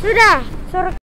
Sudah, suruh